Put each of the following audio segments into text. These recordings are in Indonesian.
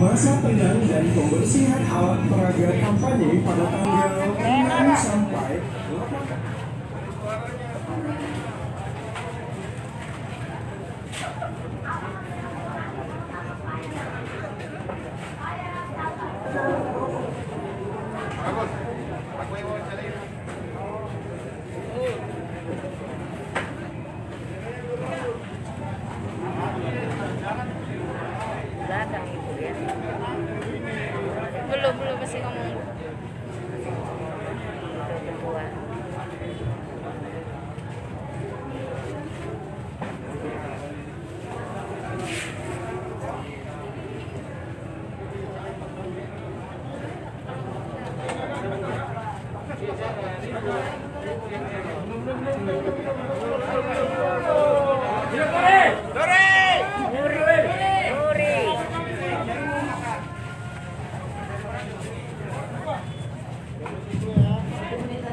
Masa tenang dan pembersihan alat peraga kampanye pada tanggal 6 sampai 8 belakang belum belum masih ngomong Thank you.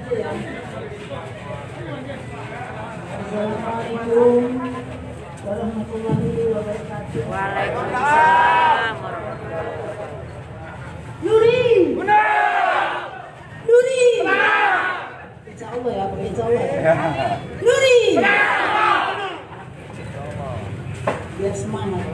Assalamualaikum warahmatullahi wabarakatuh. Waalaikumsalam warahmatullahi Nuri. Nuri. Insya Allah ya, insya Allah ya. Biar semangat.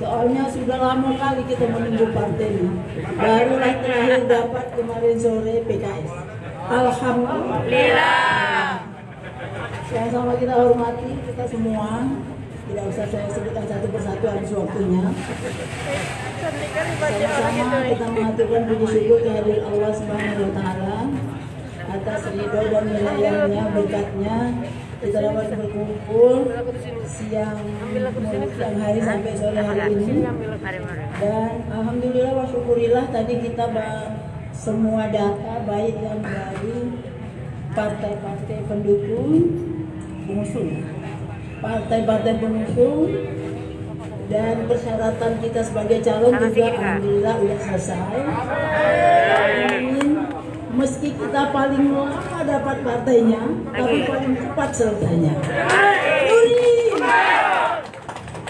Soalnya sudah lama kali kita menunggu partai ini. Barulah terakhir dapat kemarin sore PKS. Alhamdulillah. Yang sama kita hormati kita semua. Tidak usah saya sebutkan satu persatu habis waktunya. Sama-sama kita mengaturkan puji syukur kehadiran Allah Subhanahu wa taala atas ridho dan wilayahnya berkatnya kita dapat berkumpul siang siang hari sampai sore hari ini dan alhamdulillah wa syukurillah tadi kita semua data baik dan dari partai-partai pendukung pengusung partai-partai pengusung dan persyaratan kita sebagai calon juga alhamdulillah udah selesai. Amin. Meski kita paling lama dapat partainya, tapi paling cepat selesainya.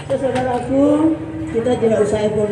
Saudaraku, kita tidak usah efor